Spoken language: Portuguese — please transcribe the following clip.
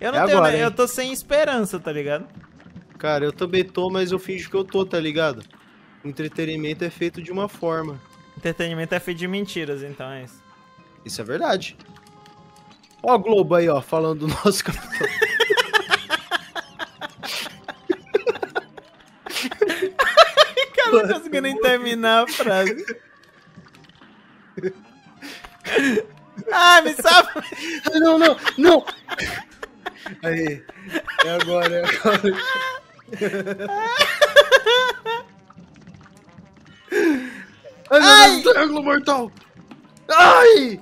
Eu não É tenho, agora, né? eu tô sem esperança, tá ligado? Cara, eu também tô, mas eu finjo que eu tô, tá ligado? Entretenimento é feito de uma forma. Entretenimento é feito de mentiras, então é isso. Isso é verdade. Ó a Globo aí, ó, falando do nosso capitão. Cara, não conseguiu nem terminar a frase. Ah, me salva! não, não, não! Aí, é agora, é agora. Ai, meu Deus, triângulo mortal! Ai!